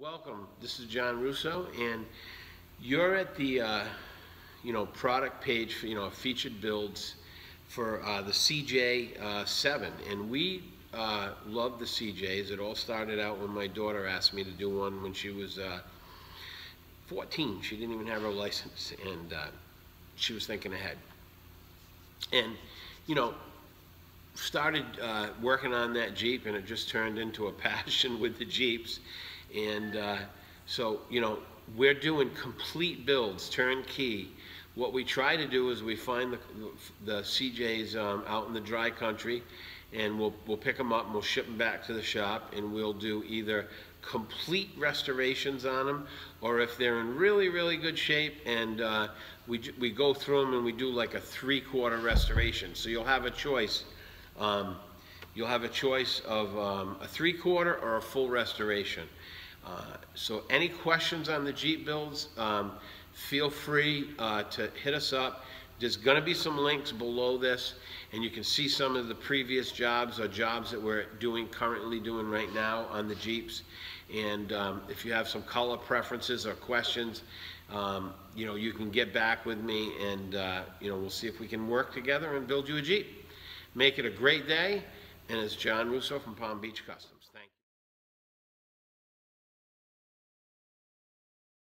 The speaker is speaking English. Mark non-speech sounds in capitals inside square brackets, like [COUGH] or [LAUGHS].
Welcome, this is John Russo, and you're at the, uh, you know, product page, for, you know, featured builds for uh, the CJ uh, 7, and we uh, love the CJs. It all started out when my daughter asked me to do one when she was uh, 14. She didn't even have her license, and she was thinking ahead. And, you know, started working on that Jeep, and it just turned into a [LAUGHS] passion with the Jeeps. And uh, so, you know, we're doing complete builds, turnkey. What we try to do is we find the, the CJs um, out in the dry country, and we'll, we'll pick them up and we'll ship them back to the shop, and we'll do either complete restorations on them, or if they're in really, really good shape, and uh, we, we go through them and we do like a three-quarter restoration. So you'll have a choice. Um, you'll have a choice of um, a three-quarter or a full restoration. Uh, so any questions on the Jeep builds, um, feel free uh, to hit us up. There's going to be some links below this, and you can see some of the previous jobs or jobs that we're doing, currently doing right now on the Jeeps. And um, if you have some color preferences or questions, um, you know, you can get back with me and, uh, you know, we'll see if we can work together and build you a Jeep. Make it a great day, and it's John Russo from Palm Beach Custom.